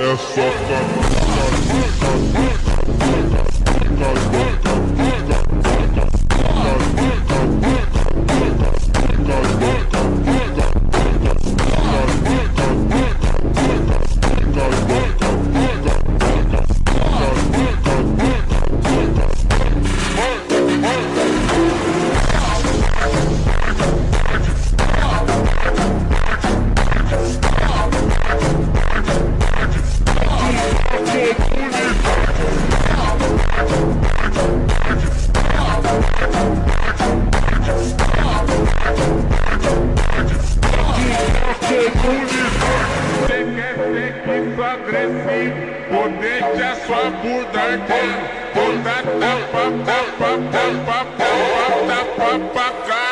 É só Você quer ser agressivo Ou sua bunda ardendo Bunda tapa, tapa, tapa, tapa, tapa, tapa